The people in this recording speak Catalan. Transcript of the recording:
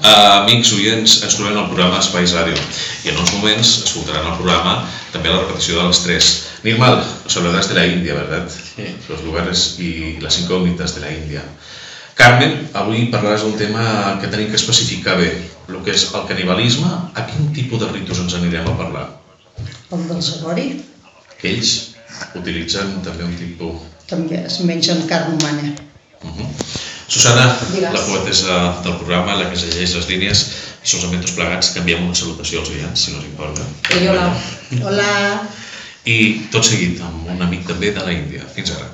Uh, amics oients, ens trobem al programa Espais Ràdio i en uns moments escoltaran el programa també la repetició de les tres. Nirmal, nos hablarás de la India, ¿verdad? Sí. Los lugares y las incógnitas de la India. Carmen, avui parlaràs d'un tema que tenim que especificar bé, el que és el canibalisme. A quin tipus de ritus ens anirem a parlar? El del Sagori Que ells utilitzen també un tipus... també es mengen carn humana. Susana, Digues. la poetesa del programa, la que es llegeix les línies, i solament tots plegats canviem una salutació als oients, si no us importa. Hola. Hola! I tot seguit amb un amic també de la Índia. Fins ara.